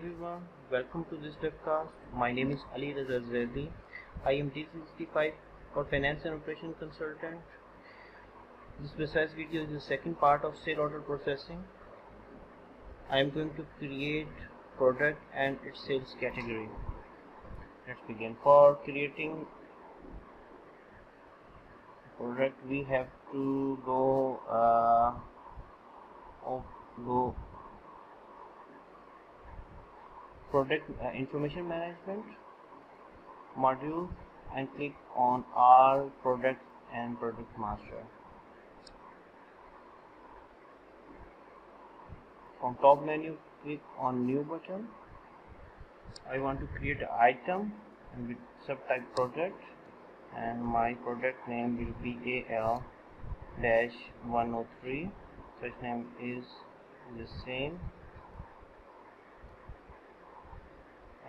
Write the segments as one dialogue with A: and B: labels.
A: everyone, welcome to this webcast. My name is Ali Raza Zaidi. I am D365 for Finance and Operation Consultant. This precise video is the second part of sale order processing. I am going to create product and its sales category. Let's begin. For creating product, we have to go uh, go product uh, information management module and click on our product and product master. From top menu click on new button. I want to create an item and with subtype product and my product name will be AL dash 103 such name is the same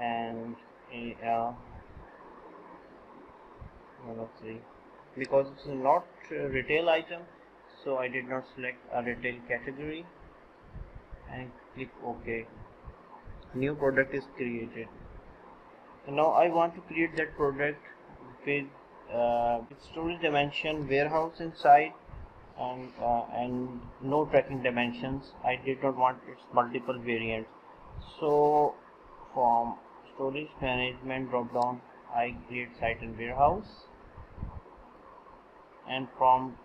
A: and AL three because it's not a retail item so I did not select a retail category. And click OK. New product is created. So now I want to create that product with, uh, storage dimension warehouse inside and uh, and no tracking dimensions. I did not want its multiple variants. So from storage management drop down I create site and warehouse. And from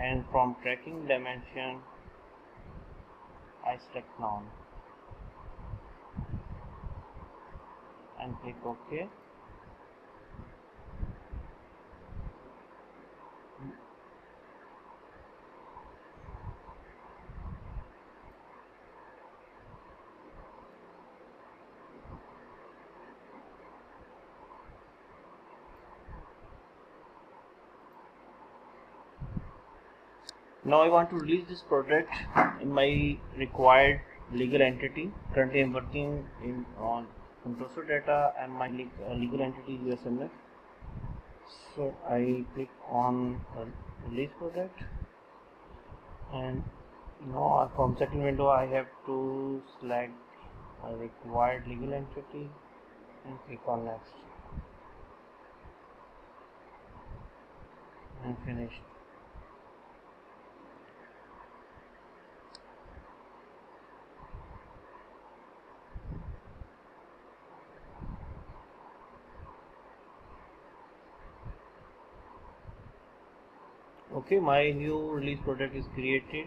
A: and from tracking dimension I select none and click OK now I want to release this product in my required legal entity. Currently I'm working in on Contoso data and my uh, legal entity USMF so I click on release product and now from setting window I have to select a required legal entity and click on next. And finish okay my new release product is created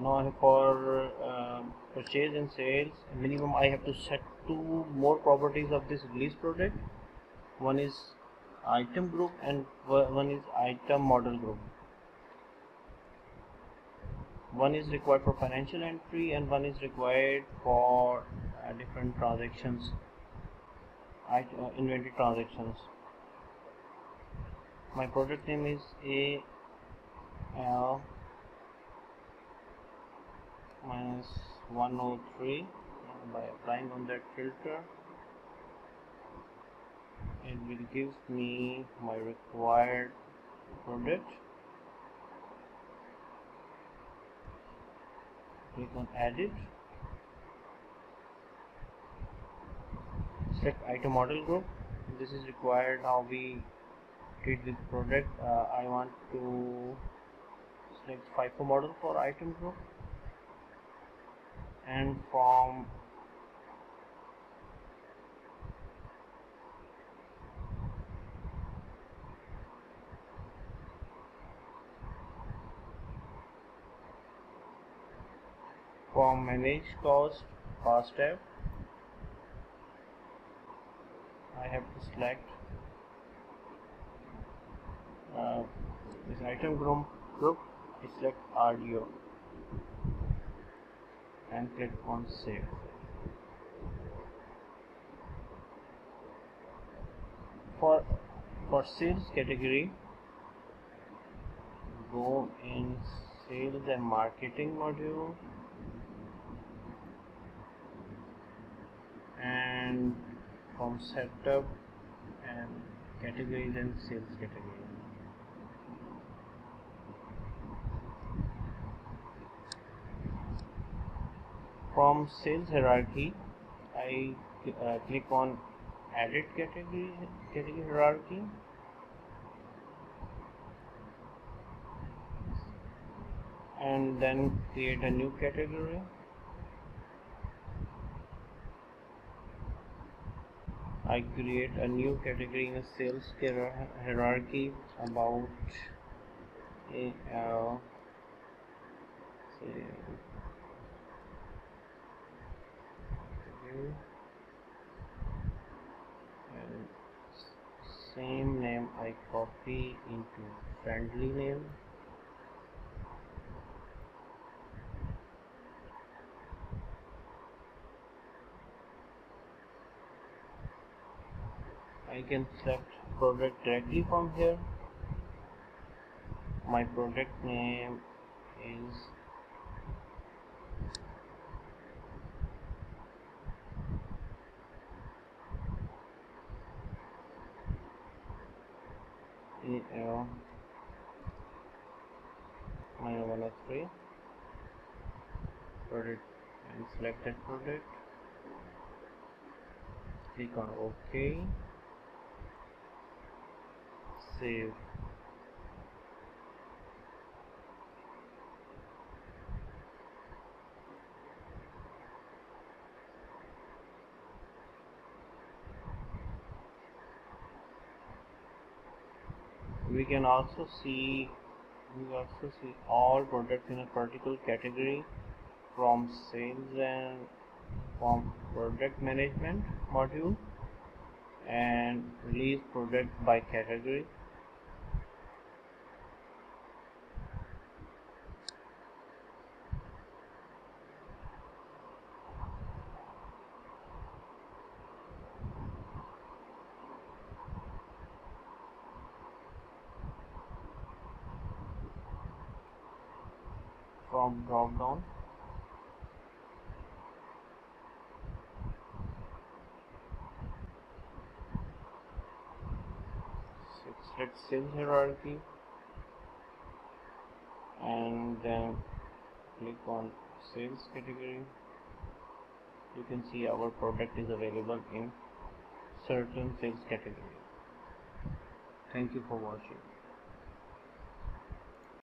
A: now for uh, purchase and sales. Minimum I have to set two more properties of this release product. One is item group and one is item model group. One is required for financial entry and one is required for uh, different transactions uh, inventory transactions my project name is a l minus 103 by applying on that filter. It will give me my required product click on edit. Select item model group. This is required how we treat this product uh, I want to select FIFO model for item group and from from manage cost cost tab I have to select this item group group select RDO and click on save. For for sales category go in sales and marketing module. And from setup and categories and sales category from sales hierarchy I uh, click on edit category category hierarchy. And then create a new category. I create a new category in a sales hierarchy about a uh, and same name I copy into friendly name. I can select product directly from here. My product name is 9103 product and select that product. Click on OK. Save. We can also see we also see all products in a particular category from sales and from product management module and release product by category from drop down. Select sales hierarchy. And then click on sales category. You can see our product is available in certain sales category. Thank you for watching